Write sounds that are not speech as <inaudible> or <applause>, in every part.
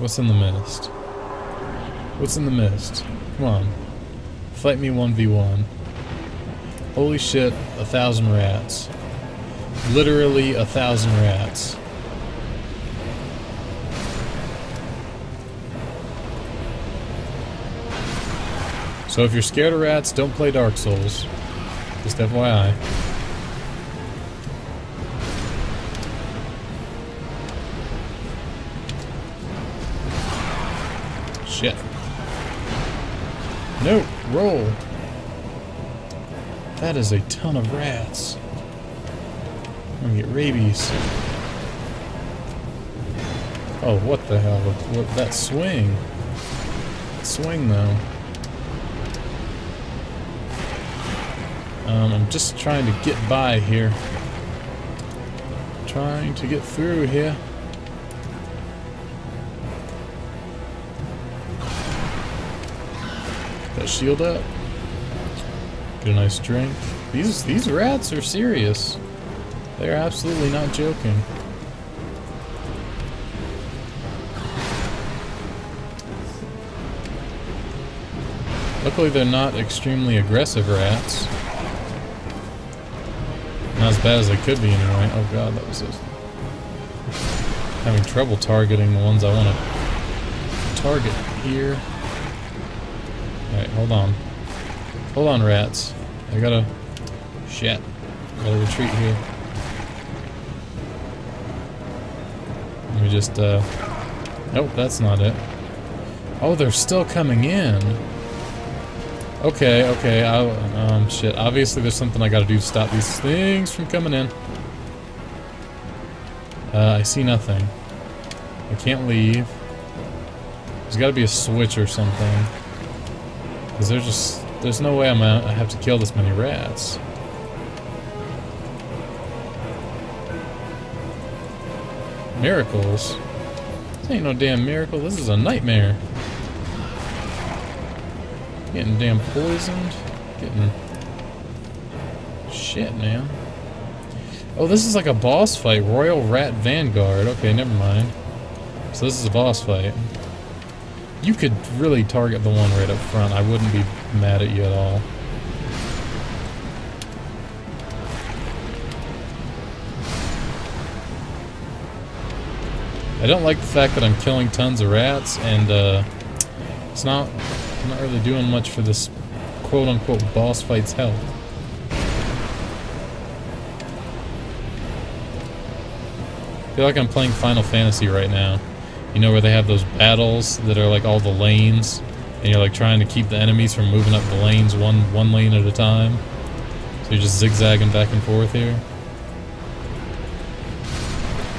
What's in the mist? What's in the mist? Come on. Fight me 1v1. Holy shit, a thousand rats. Literally a thousand rats. So if you're scared of rats, don't play Dark Souls. Just FYI. Shit. No, roll. That is a ton of rats. I'm gonna get rabies. Oh, what the hell? That swing? Swing though. Um, I'm just trying to get by here. Trying to get through here. Shield up. Get a nice drink. These these rats are serious. They're absolutely not joking. Luckily they're not extremely aggressive rats. Not as bad as they could be anyway. Oh god, that was just having trouble targeting the ones I want to target here. Hold on. Hold on, rats. I gotta... Shit. Gotta retreat here. Let me just, uh... Nope, that's not it. Oh, they're still coming in. Okay, okay, I, um, shit. Obviously there's something I gotta do to stop these things from coming in. Uh, I see nothing. I can't leave. There's gotta be a switch or something. Because there's just... There's no way I'm gonna have to kill this many rats. Miracles? This ain't no damn miracle. This is a nightmare. Getting damn poisoned. Getting... Shit, man. Oh, this is like a boss fight. Royal Rat Vanguard. Okay, never mind. So this is a boss fight. You could really target the one right up front. I wouldn't be mad at you at all. I don't like the fact that I'm killing tons of rats and uh, it's not I'm not really doing much for this quote-unquote boss fight's health. I feel like I'm playing Final Fantasy right now. You know where they have those battles that are like all the lanes and you're like trying to keep the enemies from moving up the lanes one one lane at a time. So you're just zigzagging back and forth here.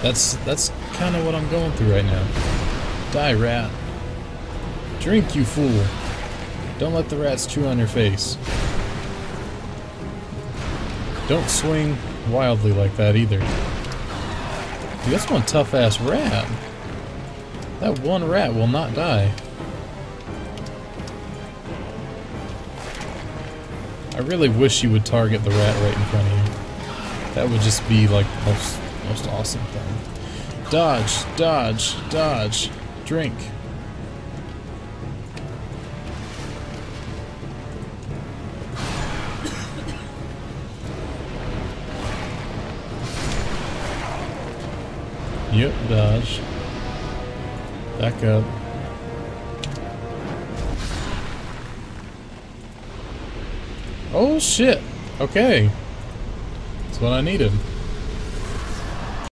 That's that's kind of what I'm going through right now. Die, rat. Drink, you fool. Don't let the rats chew on your face. Don't swing wildly like that either. Dude, that's one tough-ass rat. That one rat will not die. I really wish you would target the rat right in front of you. That would just be like the most, most awesome thing. Dodge, dodge, dodge, drink. <coughs> Yep, dodge. Back up. Oh shit. Okay. That's what I needed.